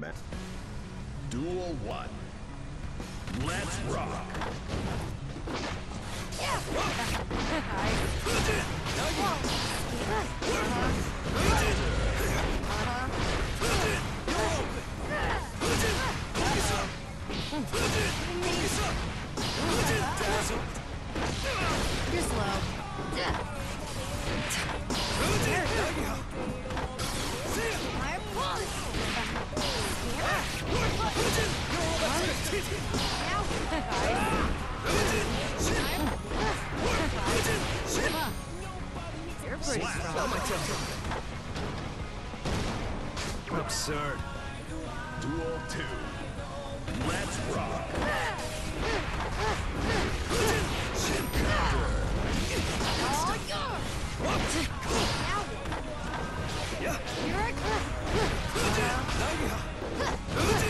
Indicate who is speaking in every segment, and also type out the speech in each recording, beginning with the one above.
Speaker 1: Ma Duel 1. Let's rock.
Speaker 2: You're slow. You're pretty strong.
Speaker 3: Absurd.
Speaker 1: Duel 2. Let's rock.
Speaker 3: Did I get you?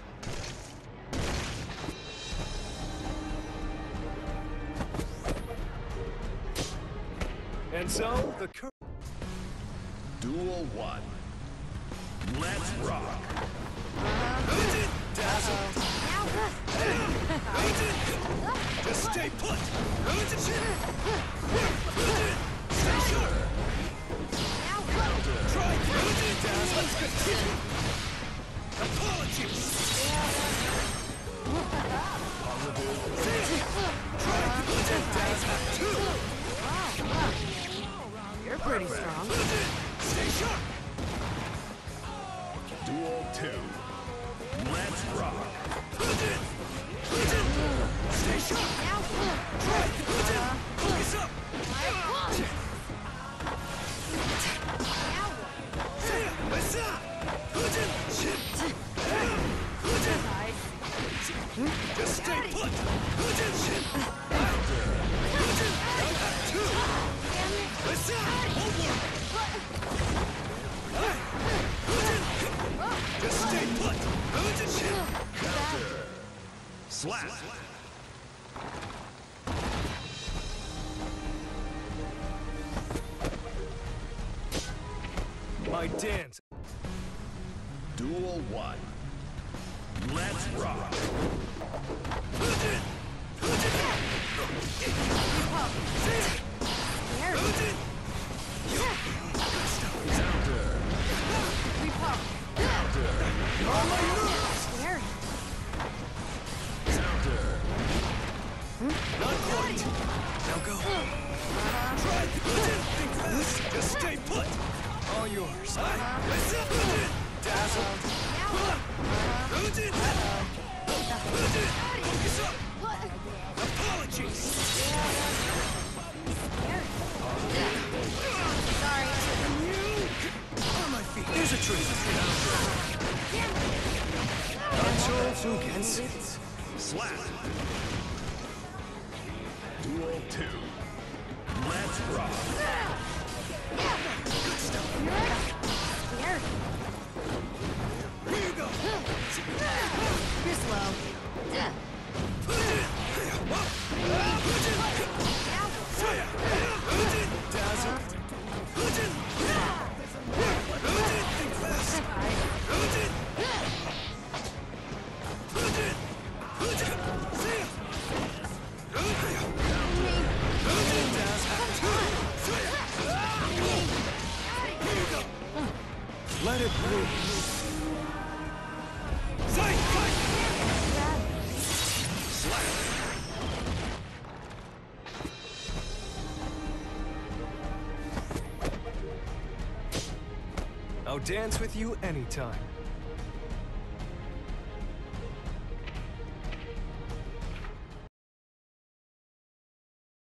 Speaker 3: And so, the
Speaker 1: Duel 1. Let's rock. Duel 2. Let's rock.
Speaker 3: Stay sharp! Try Focus up! Just stay put! What's up? Just
Speaker 1: Slap.
Speaker 3: My dance.
Speaker 1: Duel 1. Let's rock.
Speaker 2: Scared.
Speaker 3: Try. Fast. Just stay put. All yours. Up? Dazzle. Focus up. Apologies.
Speaker 2: Sorry.
Speaker 3: On my feet. There's a tree. Control.
Speaker 1: Slap. Duel 2. Let's rock.
Speaker 2: Scared.
Speaker 3: Let it sight. I'll dance with you anytime.